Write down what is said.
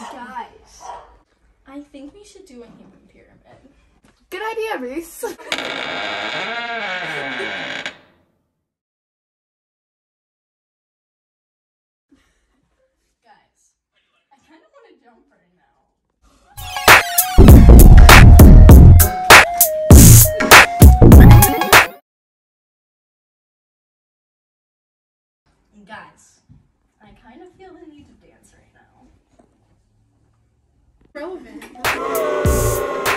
Guys, I think we should do a human pyramid. Good idea, Reese. Guys, I kind of want to jump right now. Guys, I kind of feel the need to dance right now relevant.